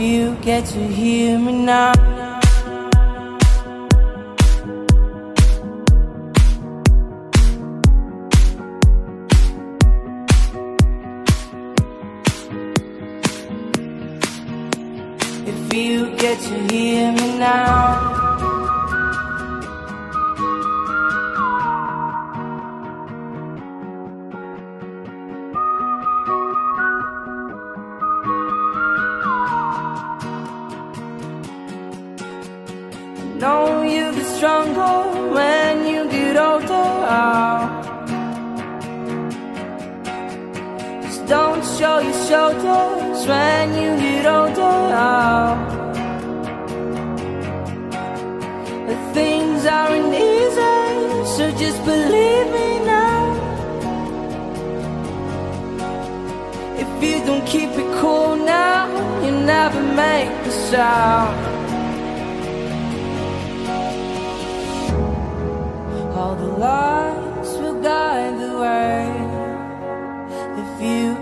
you get to hear me now. Shoulders when you get older. But things aren't easy, so just believe me now. If you don't keep it cool now, you never make the sound. All the lights will guide the way. If you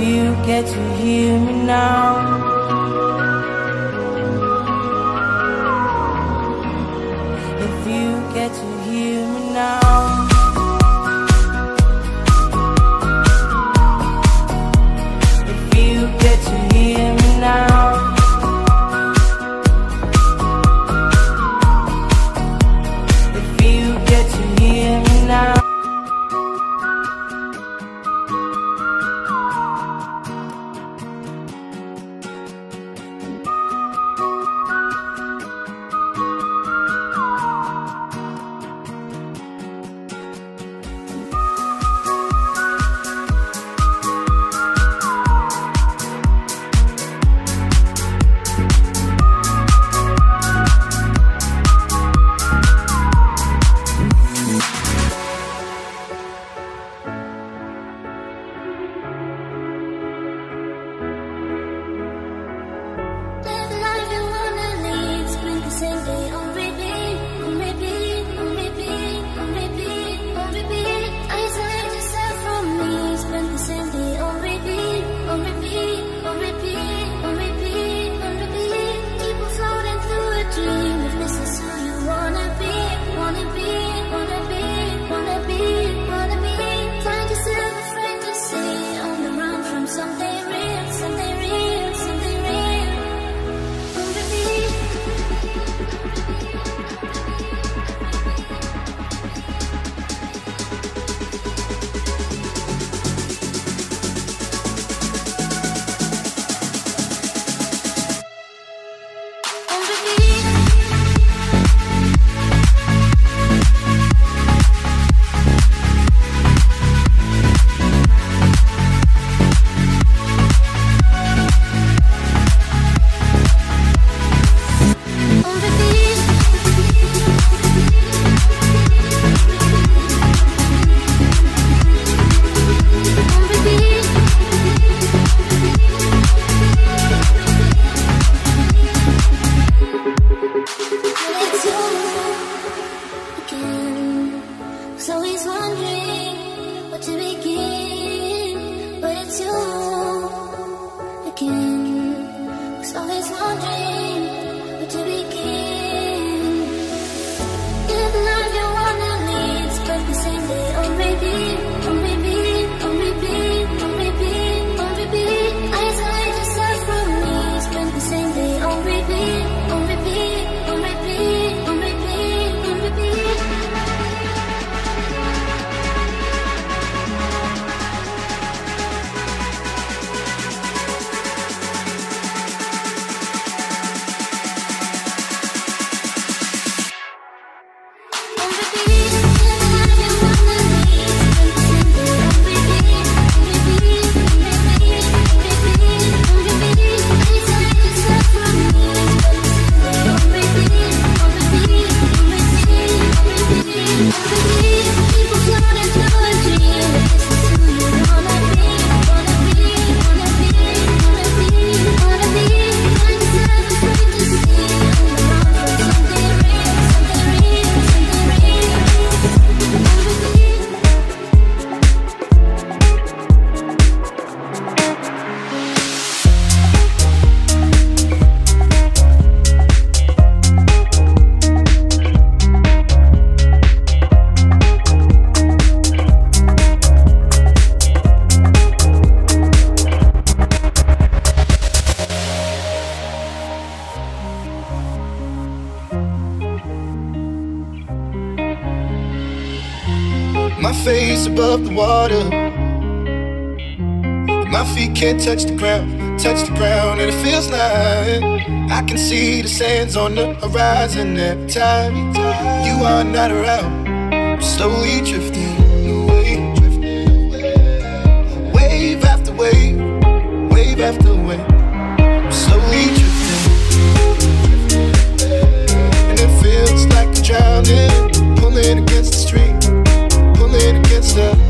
You get to hear me now. So he's wondering what to begin, but it's you again. Water. My feet can't touch the ground, touch the ground, and it feels like I can see the sands on the horizon every time you are not around. I'm slowly drifting away. Wave after wave, wave after wave. I'm slowly drifting, and it feels like I'm drowning, pulling against the stream, pulling against the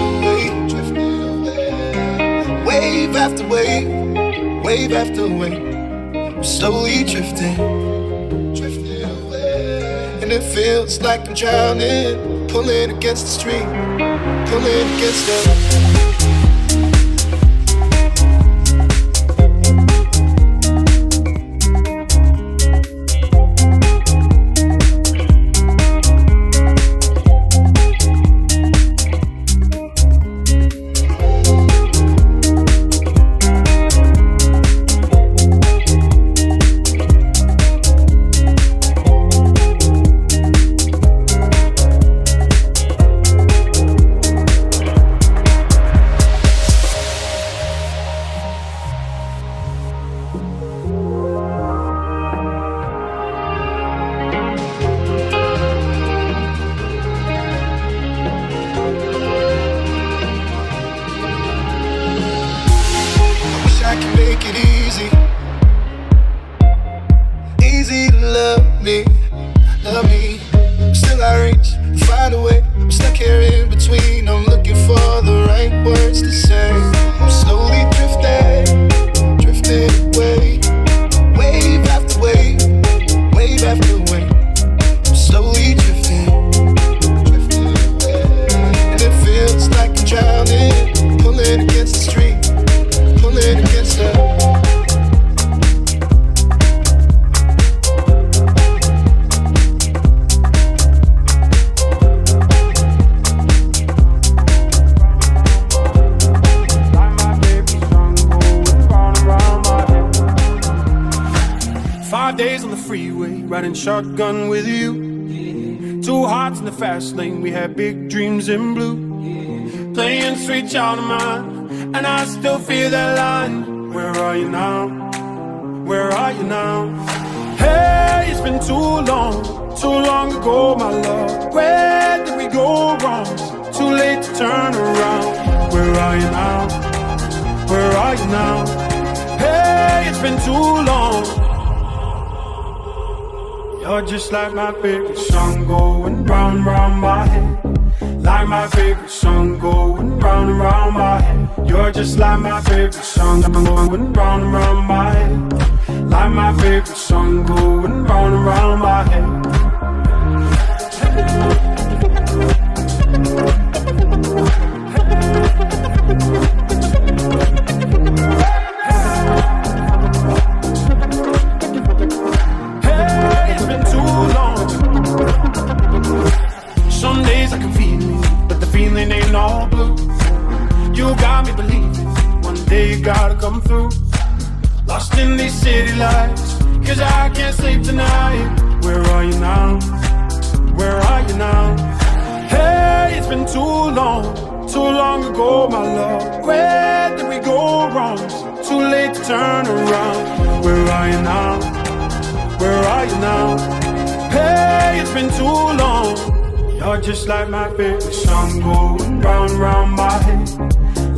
Wave after wave, wave after wave. I'm slowly drifting, drifting away. And it feels like I'm drowning, pulling against the stream, pulling against the. Riding shotgun with you. Two hearts in the fast lane, we had big dreams in blue. Playing sweet child of mine, and I still feel that line. Where are you now? Where are you now? Hey, it's been too long, too long ago, my love. Where did we go wrong? Too late to turn around. Where are you now? Where are you now? Hey, it's been too long. You're just like my favorite song going round round my head. Like my favorite song going round round my head. You're just like my favorite song going round round my head. Like my favorite song going round round my head. Day you gotta come through. Lost in these city lights, cause I can't sleep tonight. Where are you now? Where are you now? Hey, it's been too long, too long ago, my love. Where did we go wrong? Too late to turn around. Where are you now? Where are you now? Hey, it's been too long. You're just like my favorite song going round round my head.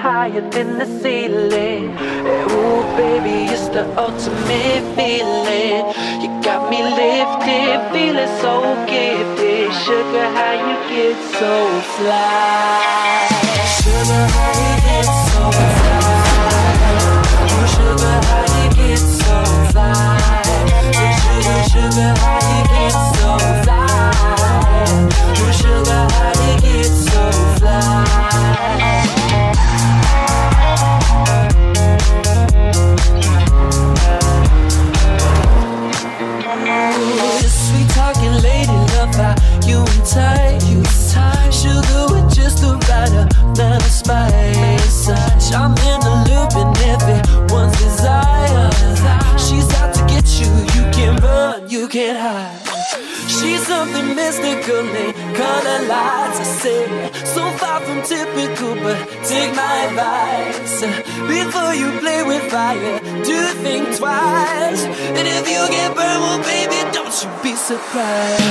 higher than the ceiling. Eh, ooh, baby, it's the ultimate feeling. You got me lifted, feeling so gifted. Sugar, how you get so fly? Sugar, how you get so fly? Oh, sugar, how you get so fly? Oh, sugar, sugar, how you get so fly? Oh, sugar. I'm in the loop and everyone's desire. She's out to get you. You can run, you can hide. She's something mystical, they color lights. I say, so far from typical, but take my advice. Before you play with fire, do think twice. And if you get burned, well, baby, don't you be surprised.